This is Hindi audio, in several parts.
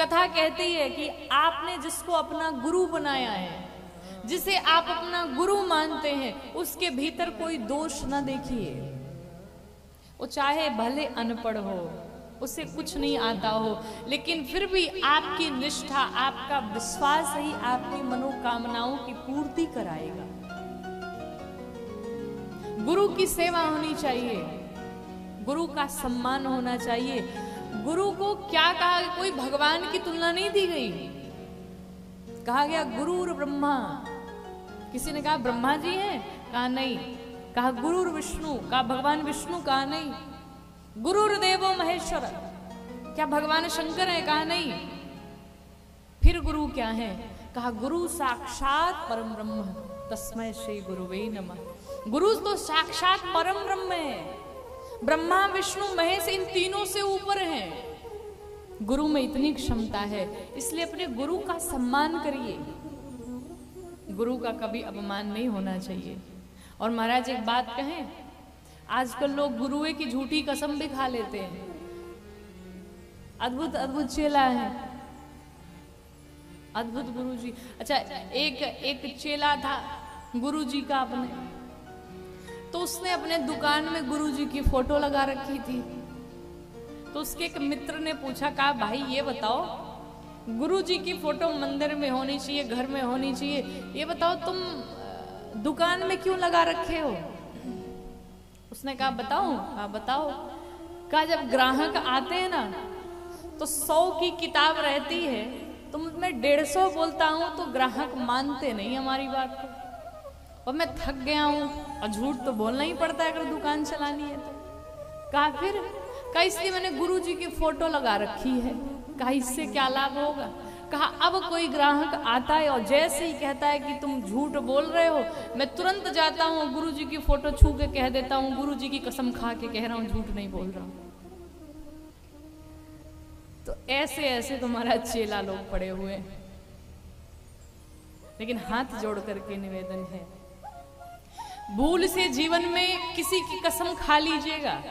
कथा कहती है कि आपने जिसको अपना गुरु बनाया है, जिसे आप अपना गुरु मानते हैं, उसके भीतर कोई दोष ना देखिए। वो चाहे भले अनपढ़ हो, उसे कुछ नहीं आता हो, लेकिन फिर भी आपकी निष्ठा, आपका विश्वास ही आपकी मनोकामनाओं की पूर्ति कराएगा। गुरु की सेवा होनी चाहिए, गुरु का सम्मान होना चाहिए। गुरु को क्या कहा? कोई भगवान की तुलना नहीं दी गई। कहा गया गुरु ब्रह्मा। किसी ने कहा, ब्रह्मा जी हैं? कहा, नहीं। कहा गुरु विष्णु। कहा, भगवान विष्णु। कहा, नहीं। गुरु देवो महेश्वर। क्या भगवान शंकर है? कहा, नहीं। फिर गुरु क्या है? कहा, गुरु साक्षात परम ब्रह्म। तस्मय श्री गुरुवे नमः। गुरु तो साक्षात परम ब्रह्म है। ब्रह्मा, विष्णु, महेश इन तीनों से ऊपर हैं। गुरु में इतनी क्षमता है, इसलिए अपने गुरु का सम्मान करिए। गुरु का कभी अपमान नहीं होना चाहिए। और महाराज, एक बात कहें, आजकल लोग गुरुए की झूठी कसम भी खा लेते हैं। अद्भुत अद्भुत चेला है। अद्भुत गुरु जी अच्छा एक एक चेला था गुरु जी का अपने। तो उसने अपने दुकान में गुरु जी की फ़ोटो लगा रखी थी। तो उसके एक मित्र ने पूछा, कहा, भाई, ये बताओ गुरु जी की फ़ोटो मंदिर में होनी चाहिए, घर में होनी चाहिए? ये बताओ, तुम दुकान में क्यों लगा रखे हो? उसने कहा बताओ कहा बताओ। कहा, जब ग्राहक आते हैं ना तो सौ की किताब रहती है तो मैं डेढ़ सौ बोलता हूँ तो ग्राहक मानते नहीं हमारी बात को। और मैं थक गया हूँ। और झूठ तो बोलना ही पड़ता है अगर दुकान चलानी है तो। कहा फिर, कहा इसलिए मैंने गुरु जी की फ़ोटो लगा रखी है। कहा इससे क्या लाभ होगा? कहा अब कोई ग्राहक आता है और जैसे ही कहता है कि तुम झूठ बोल रहे हो, मैं तुरंत जाता हूँ गुरु जी की फ़ोटो छू के कह देता हूँ गुरु जी की कसम खा के कह रहा हूँ, झूठ नहीं बोल रहा हूँ। तो ऐसे ऐसे तुम्हारा चेला लोग पड़े हुए लेकिन हाथ जोड़ करके निवेदन है भूल से जीवन में किसी की कसम खा लीजिएगा।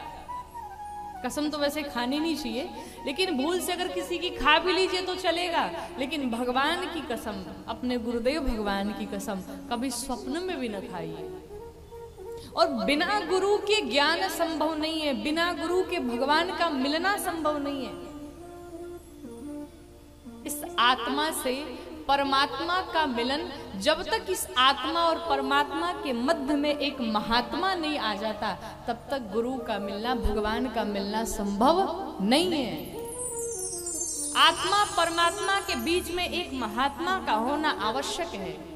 कसम तो वैसे खानी नहीं चाहिए, लेकिन भूल से अगर किसी की खा भी लीजिए तो चलेगा। लेकिन भगवान की कसम, अपने गुरुदेव भगवान की कसम, कभी स्वप्न में भी न खाइए। और बिना गुरु के ज्ञान संभव नहीं है, बिना गुरु के भगवान का मिलना संभव नहीं है। इस आत्मा से परमात्मा का मिलन जब तक इस आत्मा और परमात्मा के मध्य में एक महात्मा नहीं आ जाता, तब तक गुरु का मिलना, भगवान का मिलना संभव नहीं है। आत्मा परमात्मा के बीच में एक महात्मा का होना आवश्यक है।